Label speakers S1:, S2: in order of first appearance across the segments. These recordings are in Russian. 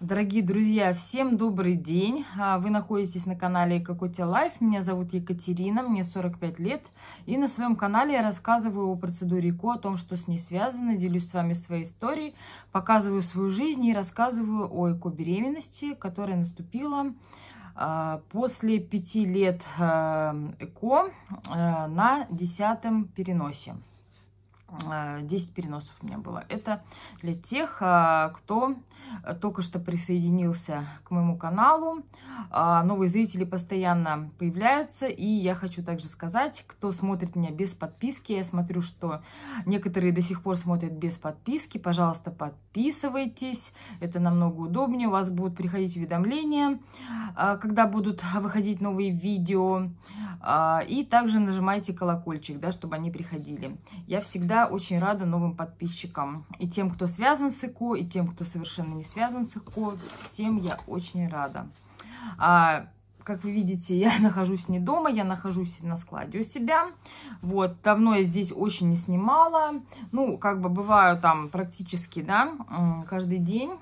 S1: Дорогие друзья, всем добрый день! А, вы находитесь на канале Кокотя Life. Меня зовут Екатерина, мне 45 лет. И на своем канале я рассказываю о процедуре ЭКО, о том, что с ней связано, делюсь с вами своей историей, показываю свою жизнь и рассказываю о ЭКО-беременности, которая наступила а, после пяти лет а, ЭКО на десятом переносе. 10 переносов у меня было. Это для тех, кто только что присоединился к моему каналу. А, новые зрители постоянно появляются. И я хочу также сказать, кто смотрит меня без подписки, я смотрю, что некоторые до сих пор смотрят без подписки. Пожалуйста, подписывайтесь. Это намного удобнее. У вас будут приходить уведомления, а, когда будут выходить новые видео. А, и также нажимайте колокольчик, да, чтобы они приходили. Я всегда очень рада новым подписчикам. И тем, кто связан с ИКО, и тем, кто совершенно не связан с ИКО. Всем я очень рада. А, как вы видите, я нахожусь не дома, я нахожусь на складе у себя. Вот, давно я здесь очень не снимала. Ну, как бы бываю там практически, да, каждый день.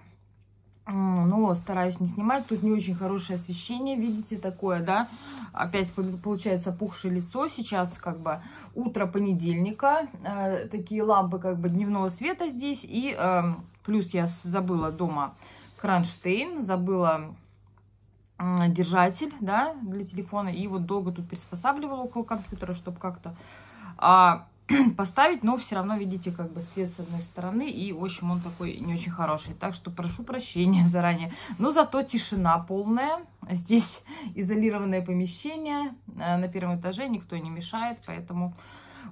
S1: Но стараюсь не снимать. Тут не очень хорошее освещение, видите, такое, да. Опять получается пухшее лицо. Сейчас как бы утро понедельника. Э, такие лампы как бы дневного света здесь. И э, плюс я забыла дома кронштейн, забыла держатель, да, для телефона. И вот долго тут приспосабливала около компьютера, чтобы как-то а, поставить. Но все равно, видите, как бы свет с одной стороны. И, в общем, он такой не очень хороший. Так что прошу прощения заранее. Но зато тишина полная. Здесь изолированное помещение. Э, на первом этаже никто не мешает. Поэтому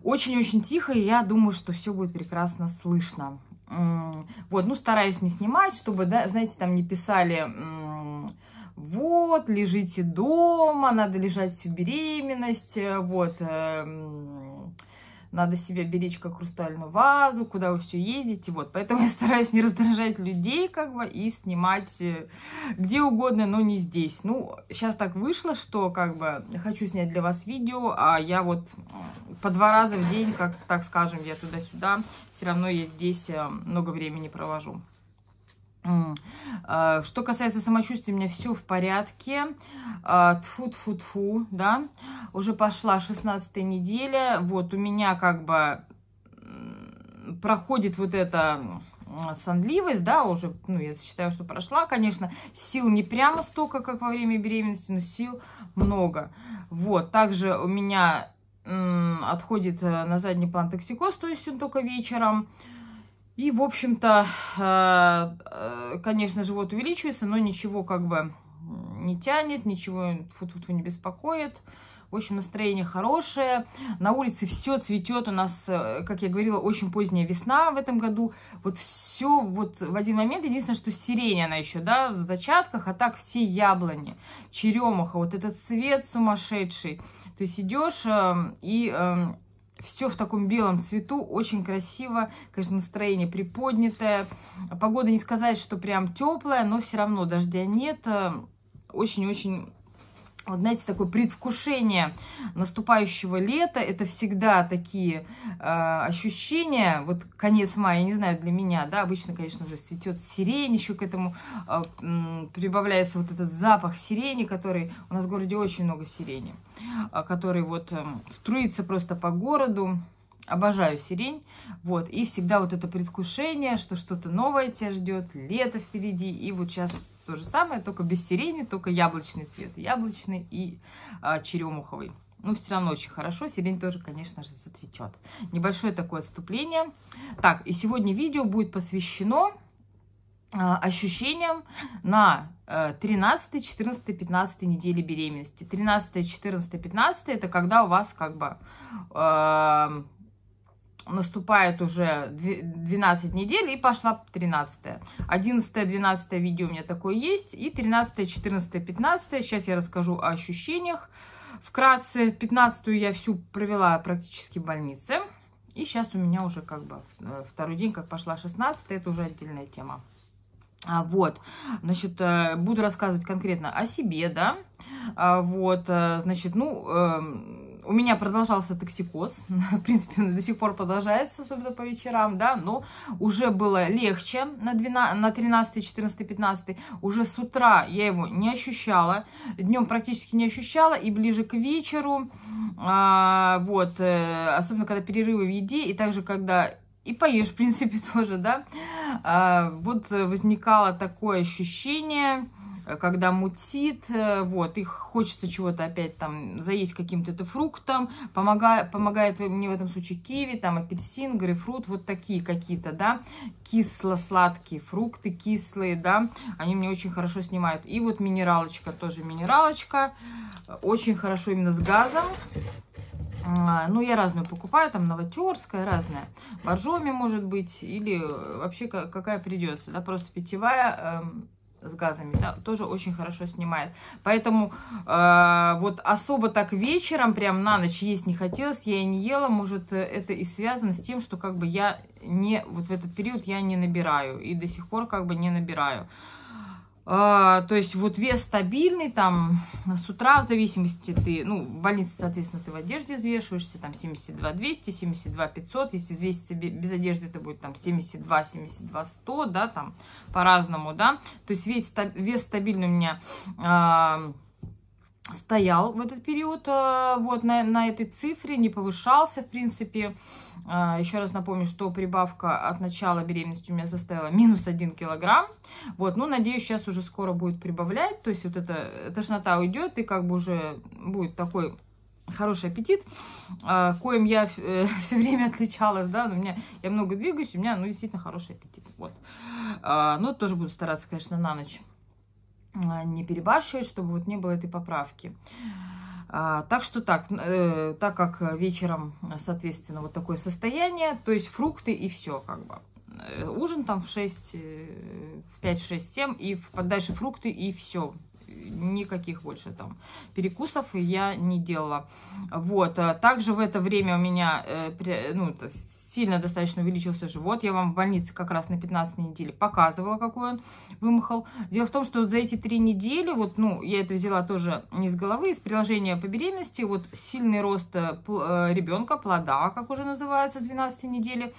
S1: очень-очень тихо. И я думаю, что все будет прекрасно слышно. Вот, ну, стараюсь не снимать, чтобы, да, знаете, там не писали вот, лежите дома, надо лежать всю беременность, э, вот, э, надо себя беречь как хрустальную вазу, куда вы все ездите, вот. Поэтому я стараюсь не раздражать людей, как бы, и снимать э, где угодно, но не здесь. Ну, сейчас так вышло, что, как бы, хочу снять для вас видео, а я вот по два раза в день, как так скажем, я туда-сюда, все равно я здесь много времени провожу. А, что касается самочувствия, у меня все в порядке. А, тфу-тфу-тфу, да. Уже пошла 16 неделя. Вот у меня как бы проходит вот эта сонливость, да, уже, ну, я считаю, что прошла, конечно, сил не прямо столько, как во время беременности, но сил много. Вот, также у меня отходит э, на задний план токсикоз, то есть он только вечером. И, в общем-то, э, э, конечно, живот увеличивается, но ничего как бы не тянет, ничего фу -фу -фу, не беспокоит. В общем, настроение хорошее. На улице все цветет. У нас, э, как я говорила, очень поздняя весна в этом году. Вот все вот в один момент. Единственное, что сирень она еще, да, в зачатках, а так все яблони, черемуха. Вот этот цвет сумасшедший. То есть идешь э, и... Все в таком белом цвету, очень красиво, конечно, настроение приподнятое. Погода не сказать, что прям теплая, но все равно дождя нет. Э, очень-очень вот знаете, такое предвкушение наступающего лета, это всегда такие э, ощущения, вот конец мая, я не знаю, для меня, да, обычно, конечно же, цветет сирень, еще к этому э, прибавляется вот этот запах сирени, который, у нас в городе очень много сирени, э, который вот э, струится просто по городу, Обожаю сирень, вот, и всегда вот это предвкушение, что что-то новое тебя ждет, лето впереди, и вот сейчас то же самое, только без сирени, только яблочный цвет. Яблочный и а, черемуховый. Ну, все равно очень хорошо. Сирень тоже, конечно же, зацветет. Небольшое такое отступление. Так, и сегодня видео будет посвящено а, ощущениям на 13, 14, 15 недели беременности. 13, 14, 15 это когда у вас как бы э, наступает уже 12 недель и пошла 13 11 12 видео у меня такое есть и 13 14 15 сейчас я расскажу о ощущениях. Вкратце 15 я всю провела практически в больнице и сейчас у меня уже как бы э, второй день как пошла 16 это уже отдельная тема. А, вот, значит, э, буду рассказывать конкретно о себе, да, а, вот, э, значит, ну, эм, у меня продолжался токсикоз, в принципе, он до сих пор продолжается, особенно по вечерам, да, но уже было легче на, 12, на 13, 14, 15, уже с утра я его не ощущала, днем практически не ощущала, и ближе к вечеру, а, вот, э, особенно когда перерывы в еде, и также когда и поешь, в принципе, тоже, да, а, вот возникало такое ощущение, когда мутит, э, вот, их хочется чего-то опять там заесть каким-то это фруктом, помогает, помогает мне в этом случае киви, там апельсин, грейпфрут, вот такие какие-то, да, кисло-сладкие фрукты, кислые, да, они мне очень хорошо снимают. И вот минералочка, тоже минералочка, очень хорошо именно с газом, а, ну, я разную покупаю, там, новотерская, разная. Боржоми, может быть, или вообще какая придется, да, просто питьевая, эм, с газами, да, тоже очень хорошо снимает. Поэтому э, вот особо так вечером, прям на ночь есть не хотелось, я и не ела. Может, это и связано с тем, что как бы я не, вот в этот период я не набираю. И до сих пор как бы не набираю. А, то есть вот вес стабильный, там с утра в зависимости ты, ну в больнице, соответственно, ты в одежде взвешиваешься, там 72 200, 72 500, если взвеситься без одежды, это будет там 72, 72 100, да, там по-разному, да, то есть вес, вес стабильный у меня а, стоял в этот период, а, вот на, на этой цифре, не повышался, в принципе, а, Еще раз напомню, что прибавка от начала беременности у меня составила минус 1 килограмм. Вот, ну, надеюсь, сейчас уже скоро будет прибавлять. То есть вот эта тошнота уйдет, и как бы уже будет такой хороший аппетит, коим я э, все время отличалась, да, но у меня, я много двигаюсь, у меня, ну, действительно хороший аппетит, вот. Но тоже буду стараться, конечно, на ночь не перебарщивать, чтобы вот не было этой поправки. А, так что так, э, так как вечером, соответственно, вот такое состояние, то есть фрукты и все, как бы. Э, ужин там в 6, э, в 5, 6, 7, и дальше фрукты и все никаких больше там перекусов я не делала. Вот, а также в это время у меня, э, ну, сильно достаточно увеличился живот. Я вам в больнице как раз на 15 неделе показывала, какой он вымахал. Дело в том, что за эти три недели, вот, ну, я это взяла тоже не с головы, из приложения по беременности, вот сильный рост э, э, ребенка, плода, как уже называется, 12 недели,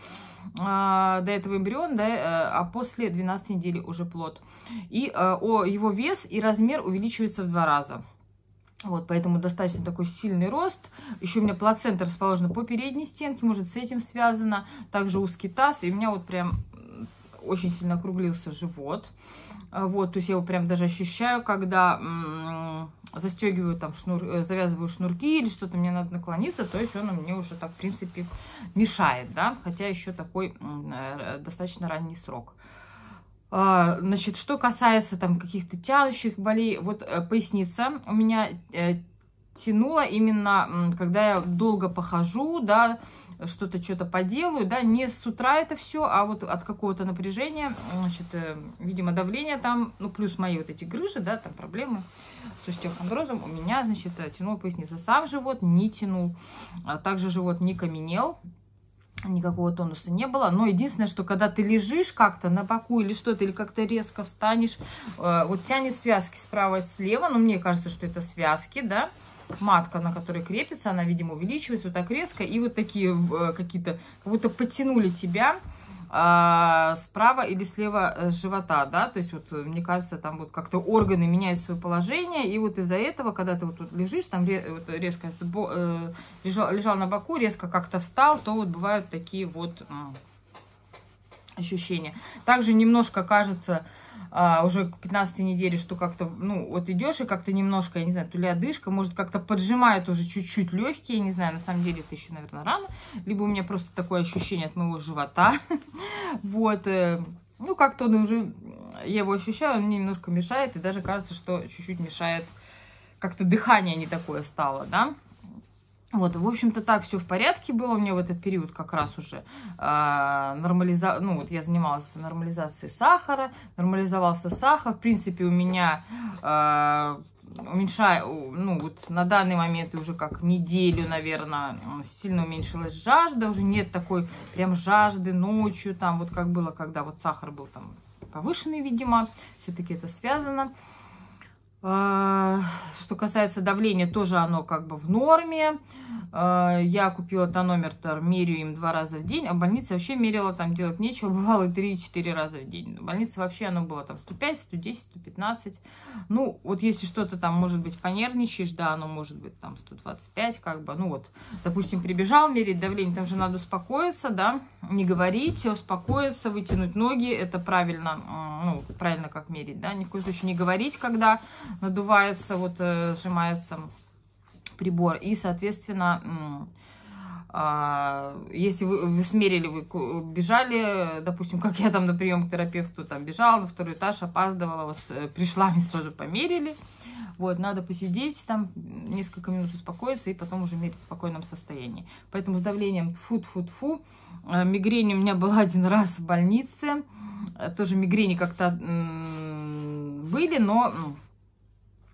S1: а, до этого эмбрион, да, а после 12 недели уже плод. И о, его вес и размер увеличивается в два раза. Вот, поэтому достаточно такой сильный рост. Еще у меня плацента расположена по передней стенке, может, с этим связано. Также узкий таз, и у меня вот прям очень сильно округлился живот. А, вот, то есть я его прям даже ощущаю, когда застегиваю там шнур, э, завязываю шнурки или что-то мне надо наклониться, то есть он мне уже так, в принципе, мешает, да, хотя еще такой э, достаточно ранний срок. А, значит, что касается там каких-то тянущих болей, вот э, поясница у меня э, тянула именно, когда я долго похожу, да, что-то что-то поделаю, да, не с утра это все, а вот от какого-то напряжения, значит, э, видимо, давление там, ну, плюс мои вот эти грыжи, да, там проблемы с остеохондрозом, у меня, значит, тянул поясница. Сам живот не тянул, а также живот не каменел, никакого тонуса не было. Но единственное, что когда ты лежишь как-то на боку или что-то, или как-то резко встанешь, э, вот тянет связки справа слева, но мне кажется, что это связки, да, матка, на которой крепится, она, видимо, увеличивается вот так резко, и вот такие э, какие-то, как будто потянули тебя, а, справа или слева э, живота, да, то есть вот э, мне кажется, там вот как-то органы меняют свое положение, и вот из-за этого, когда ты вот тут лежишь, там резко лежал, лежал на боку, резко как-то встал, то вот бывают такие вот ощущения. Также немножко кажется, а, уже к 15 неделе, что как-то, ну, вот идешь и как-то немножко, я не знаю, то ли одышка, может, как-то поджимает уже чуть-чуть легкие, не знаю, на самом деле это еще, наверное, рано, либо у меня просто такое ощущение от моего живота, вот, э, ну, как-то он уже, я его ощущаю, он мне немножко мешает, и даже кажется, что чуть-чуть мешает, как-то дыхание не такое стало, да, вот, в общем-то, так все в порядке было. У меня в этот период как раз уже э, а, нормализа... ну, вот я занималась нормализацией сахара, нормализовался сахар, в принципе, у меня э, уменьшаю, ну, вот на данный момент уже как неделю, наверное, сильно уменьшилась жажда, уже нет такой прям жажды ночью, там, вот как было, когда вот сахар был там повышенный, видимо, все-таки это связано. А, что касается давления, тоже оно как бы в норме. А, я купила тонометр, меряю им два раза в день, а в больнице вообще мерила, там делать нечего, бывало 3-4 раза в день. В больнице вообще оно было там 105, 110, 115. Ну, вот если что-то там, может быть, понервничаешь, да, оно может быть там 125, как бы, ну вот, допустим, прибежал мерить давление, там же надо успокоиться, да, не говорить, успокоиться, вытянуть ноги, это правильно, ну, правильно как мерить, да, ни в коем случае не говорить, когда надувается, вот, э, сжимается прибор. И, соответственно, а, если вы, вы смерили, вы бежали, допустим, как я там на прием к терапевту там бежала на второй этаж, опаздывала, вас э, пришла, мне сразу померили. Вот, надо посидеть там, несколько минут успокоиться и потом уже мерить в спокойном состоянии. Поэтому с давлением фу-фу-фу. Э, мигрень у меня была один раз в больнице. Тоже мигрени как-то были, но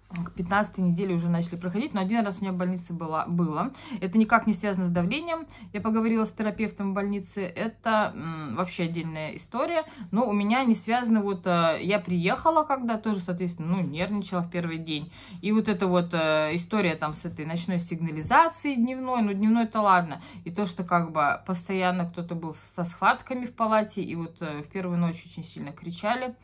S1: к 15 неделе уже начали проходить, но один раз у меня в больнице было, было. Это никак не связано с давлением. Я поговорила с терапевтом в больнице. Это м, вообще отдельная история. Но у меня не связано вот... Э, я приехала когда тоже, соответственно, ну, нервничала в первый день. И вот эта вот э, история там с этой ночной сигнализацией дневной. Ну, дневной-то ладно. И то, что как бы постоянно кто-то был со схватками в палате. И вот э, в первую ночь очень сильно кричали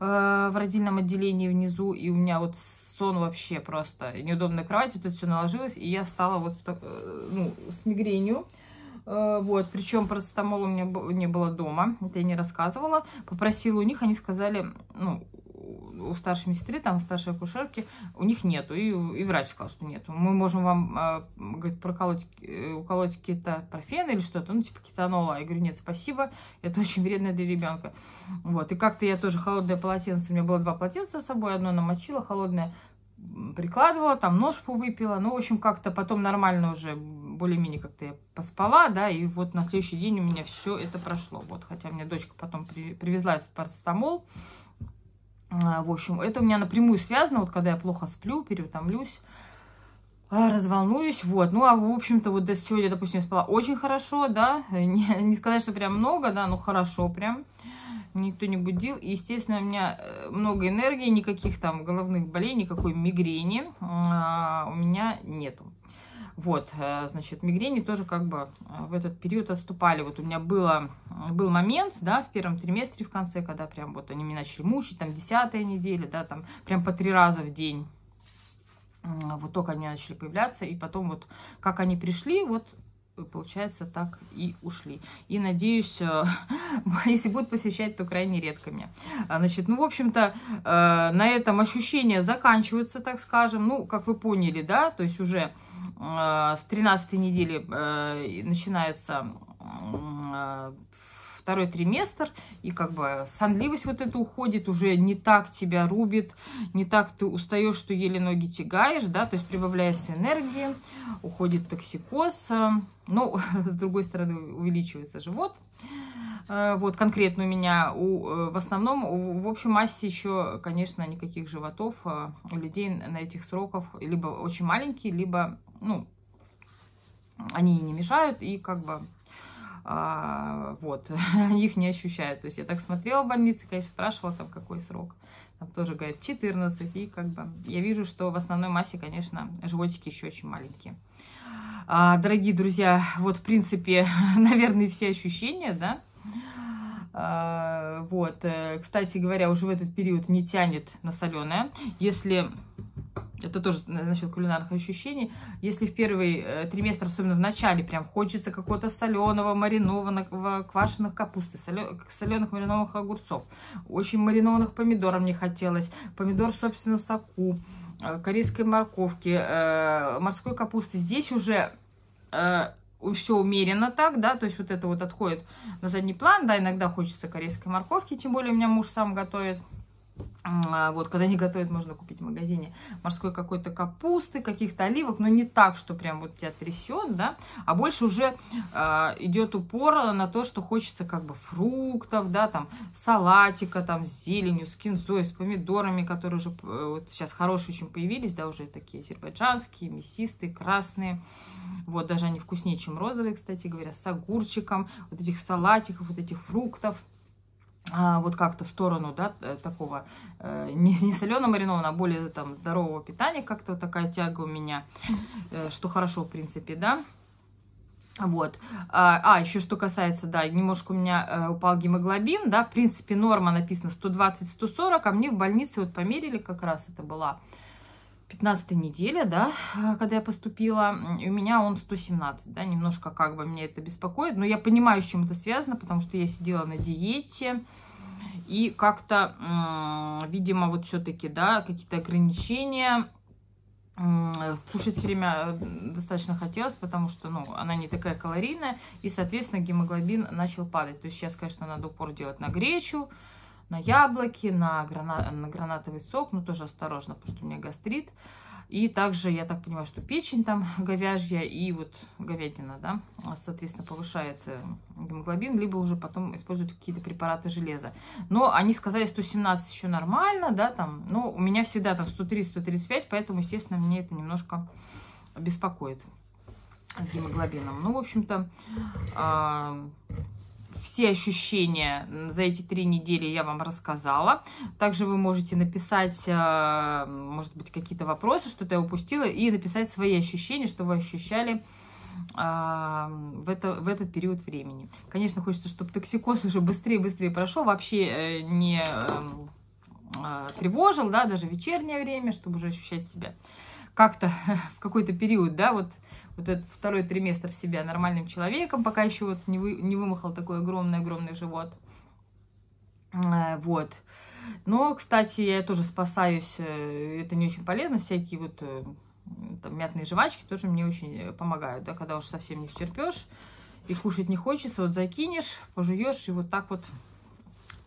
S1: в родильном отделении внизу. И у меня вот сон вообще просто. Неудобная кровать, вот это все наложилось, и я стала вот э, ну, с мигренью. Э, вот, причем парацетамол у меня не было дома, это я не рассказывала. Попросила у них, они сказали, ну, у старшей медсестры, там, старшей акушерки, у них нету. И, и врач сказал, что нету. Мы можем вам, э, говорит, проколоть, уколоть какие-то профены или что-то, ну, типа кетанола. Я говорю, нет, спасибо, это очень вредно для ребенка. Вот, и как-то я тоже холодное полотенце, у меня было два полотенца с собой, одно намочила холодное, прикладывала, там ножку выпила. Ну, в общем, как-то потом нормально уже, более-менее как-то я поспала, да, и вот на следующий день у меня все это прошло. Вот, хотя мне дочка потом при, привезла этот парацетамол. А, в общем, это у меня напрямую связано, вот когда я плохо сплю, переутомлюсь, а, разволнуюсь, вот. Ну, а в общем-то, вот до сегодня, допустим, я спала очень хорошо, да, не, не сказать, что прям много, да, но хорошо прям никто не будил. И, естественно, у меня э, много энергии, никаких там головных болей, никакой мигрени а, у меня нету. Вот, э, значит, мигрени тоже как бы э, в этот период отступали. Вот у меня было, был момент, да, в первом триместре в конце, когда прям вот они меня начали мучить, там, десятая неделя, да, там, прям по три раза в день. Вот только они начали появляться, и потом вот, как они пришли, вот получается, так и ушли. И надеюсь, э, если будут посещать, то крайне редко меня. А, значит, ну, в общем-то, э, на этом ощущения заканчиваются, так скажем. Ну, как вы поняли, да, то есть уже э, с 13 недели начинается второй триместр, и как бы сонливость вот эта уходит, уже не так тебя рубит, не так ты устаешь, что еле ноги тягаешь, да, то есть прибавляется энергии, уходит токсикоз, ну, с другой стороны, увеличивается живот, э, вот конкретно у меня, у, э, в основном, в общей массе еще, конечно, никаких животов э, у людей на этих сроках либо очень маленькие, либо, ну, они не мешают, и как бы а, вот, их не ощущают. То есть я так смотрела в больнице, конечно, спрашивала там, какой срок. Там тоже говорят 14, и как бы я вижу, что в основной массе, конечно, животики еще очень маленькие. А, дорогие друзья, вот, в принципе, наверное, все ощущения, да, вот, э, кстати говоря, уже в этот период не тянет на соленое. Если это тоже насчет кулинарных ощущений. Если в первый э, триместр, особенно в начале, прям хочется какого-то соленого, маринованного, квашеных капусты, соленых маринованных огурцов, очень маринованных помидоров мне хотелось, помидор, собственно, соку, э, корейской морковки, морской капусты. Здесь уже все умеренно так, да, то есть вот это вот отходит на задний план, да, иногда хочется корейской морковки, тем более у меня муж сам готовит. А, вот, когда не готовят, можно купить в магазине морской какой-то капусты, каких-то оливок, но не так, что прям вот тебя трясет, да, а больше уже э, идет упор на то, что хочется как бы фруктов, да, там, салатика, там, с зеленью, с кинзой, с помидорами, которые уже э, вот сейчас хорошие очень появились, да, уже такие азербайджанские, мясистые, красные, вот, даже они вкуснее, чем розовые, кстати говоря, с огурчиком, вот этих салатиков, вот этих фруктов, а, вот как-то в сторону, да, такого э, не, не солено маринованного, а более там здорового питания, как-то вот такая тяга у меня, э, что хорошо, в принципе, да. Вот. А, а, еще что касается, да, немножко у меня э, упал гемоглобин, да, в принципе, норма написана 120-140, а мне в больнице вот померили как раз, это была 15 неделя, да, когда я поступила, у меня он 117, да, немножко как бы меня это беспокоит, но я понимаю, с чем это связано, потому что я сидела на диете, и как-то, видимо, вот все-таки, да, какие-то ограничения, кушать все время э, достаточно хотелось, потому что, ну, она не такая калорийная, и, соответственно, гемоглобин начал падать. То есть сейчас, конечно, надо упор делать на гречу, на яблоки, на, грана... на гранатовый сок, но тоже осторожно, потому что у меня гастрит. И также, я так понимаю, что печень там говяжья и вот говядина, да, соответственно, повышает э, гемоглобин, либо уже потом используют какие-то препараты железа. Но они сказали 117 еще нормально, да, там, но у меня всегда там 130-135, поэтому, естественно, мне это немножко беспокоит с гемоглобином. Ну, в общем-то, а, все ощущения за эти три недели я вам рассказала. Также вы можете написать, э, может быть, какие-то вопросы, что-то я упустила, и написать свои ощущения, что вы ощущали э, в, это, в этот период времени. Конечно, хочется, чтобы токсикоз уже быстрее-быстрее прошел, вообще э, не тревожил, да, даже вечернее время, чтобы уже ощущать себя как-то в какой-то период, да, вот вот этот второй триместр себя нормальным человеком, пока еще вот не, вы, не вымахал такой огромный-огромный живот. Э, вот. Но, кстати, я тоже спасаюсь, э, это не очень полезно, всякие вот э, там, мятные жвачки тоже мне очень помогают, да, когда уж совсем не втерпешь и кушать не хочется, вот закинешь, пожуешь и вот так вот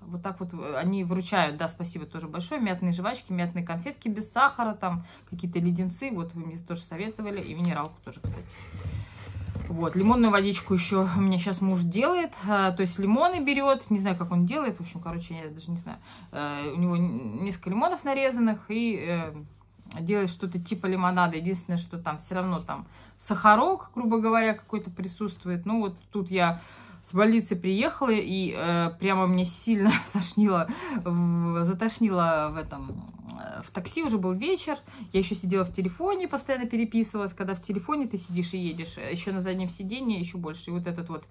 S1: вот так вот э, они вручают, да, спасибо тоже большое, мятные жвачки, мятные конфетки без сахара, там какие-то леденцы, вот вы мне тоже советовали, и минералку тоже, кстати. Вот, лимонную водичку еще у меня сейчас муж делает, а, то есть лимоны берет, не знаю, как он делает, в общем, короче, я даже не знаю, а, у него несколько лимонов нарезанных, и э, делает что-то типа лимонада, единственное, что там все равно там сахарок, грубо говоря, какой-то присутствует, ну вот тут я с больницы приехала, и э, прямо мне сильно тошнило, в, затошнило в этом, э, в такси, уже был вечер, я еще сидела в телефоне, постоянно переписывалась, когда в телефоне ты сидишь и едешь, э, еще на заднем сиденье еще больше, и вот этот вот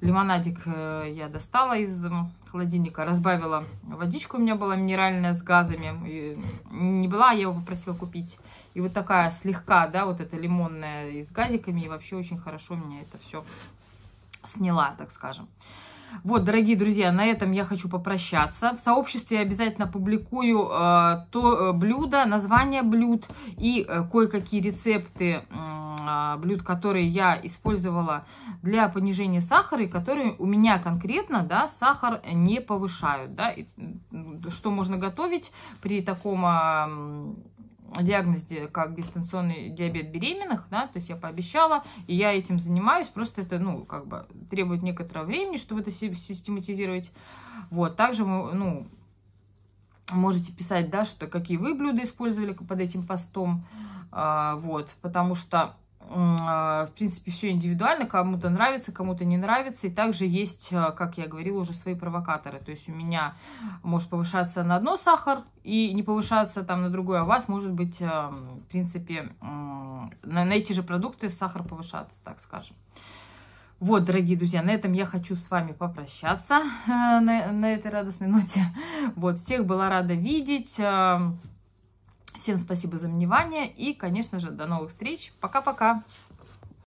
S1: лимонадик э, я достала из холодильника, разбавила. Водичку, у меня была минеральная с газами, не была, я его попросила купить, и вот такая слегка, да, вот эта лимонная и с газиками, и вообще очень хорошо меня это все сняла, так скажем. Вот, дорогие друзья, на этом я хочу попрощаться. В сообществе обязательно публикую э, то э, блюдо, название блюд и э, кое-какие рецепты э, блюд, которые я использовала для понижения сахара и которые у меня конкретно, да, сахар не повышают, да, и, что можно готовить при таком э, диагнозе как гестационный диабет беременных, да, то есть я пообещала, и я этим занимаюсь, просто это, ну, как бы требует некоторого времени, чтобы это систематизировать. Вот, также, мы, ну, можете писать, да, что какие вы блюда использовали под этим постом, а, вот, потому что в принципе, все индивидуально, кому-то нравится, кому-то не нравится. И также есть, а, как я говорила, уже свои провокаторы. То есть у меня может повышаться на одно сахар и не повышаться там на другое, а у вас может быть, а, в принципе, на, на эти же продукты сахар повышаться, так скажем. Вот, дорогие друзья, на этом я хочу с вами попрощаться на, на этой радостной ноте. Вот, всех была рада видеть. Всем спасибо за внимание и, конечно же, до новых встреч. Пока-пока!